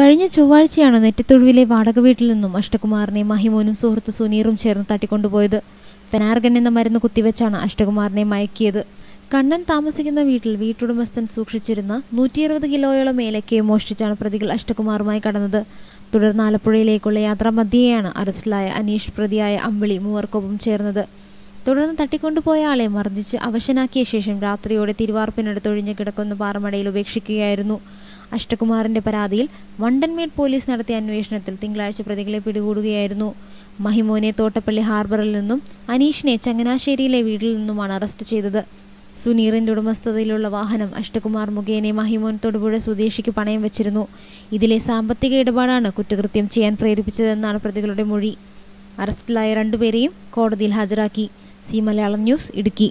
കഴിഞ്ഞ ചൊവ്വാഴ്ചയാണ് നെറ്റിത്തൊഴുവിലെ വാടക വീട്ടിൽ നിന്നും അഷ്ടകുമാറിനെ മഹിമോനും സുഹൃത്ത് സുനീറും ചേർന്ന് തട്ടിക്കൊണ്ടുപോയത്. പെനാർഗൻ എന്ന മരുന്ന് കുത്തിവെച്ചാണ് അഷ്ടകുമാറിനെ മയക്കിയത്. കണ്ണൻ താമസിക്കുന്ന വീട്ടിൽ വീട്ടുടമസ്ഥൻ സൂക്ഷിച്ചിരുന്ന നൂറ്റി ഇരുപത് കിലോയോളം ഏലക്കയെ മോഷ്ടിച്ചാണ് പ്രതികൾ അഷ്ടകുമാറുമായി കടന്നത്. തുടർന്ന് ആലപ്പുഴയിലേക്കുള്ള യാത്രാ മധ്യേയാണ് അറസ്റ്റിലായ അനീഷ് പ്രതിയായ അമ്പിളി മൂവർക്കൊപ്പം ചേർന്നത്. തുടർന്ന് തട്ടിക്കൊണ്ടുപോയ ആളെ മർദ്ദിച്ച് അവശനാക്കിയ ശേഷം രാത്രിയോടെ തിരുവാർപ്പിനടുത്തൊഴിഞ്ഞ് കിടക്കുന്ന പാറമടയിൽ ഉപേക്ഷിക്കുകയായിരുന്നു. അഷ്ടകുമാറിന്റെ പരാതിയിൽ വണ്ടൻമേട് പോലീസ് നടത്തിയ അന്വേഷണത്തിൽ തിങ്കളാഴ്ച പ്രതികളെ പിടികൂടുകയായിരുന്നു. മഹിമോനെ തോട്ടപ്പള്ളി ഹാർബറിൽ നിന്നും അനീഷിനെ ചങ്ങനാശ്ശേരിയിലെ വീട്ടിൽ നിന്നുമാണ് അറസ്റ്റ് ചെയ്തത്. സുനീറിന്റെ ഉടമസ്ഥതയിലുള്ള വാഹനം അഷ്ടകുമാർ മുഖേനെ മഹിമോൻ തൊടുപുഴ സ്വദേശിക്ക് പണയം വെച്ചിരുന്നു. ഇതിലെ സാമ്പത്തിക ഇടപാടാണ് കുറ്റകൃത്യം ചെയ്യാൻ പ്രേരിപ്പിച്ചതെന്നാണ് പ്രതികളുടെ മൊഴി. അറസ്റ്റിലായ രണ്ടുപേരെയും കോടതിയിൽ ഹാജരാക്കി. C Malayalam news Idukki.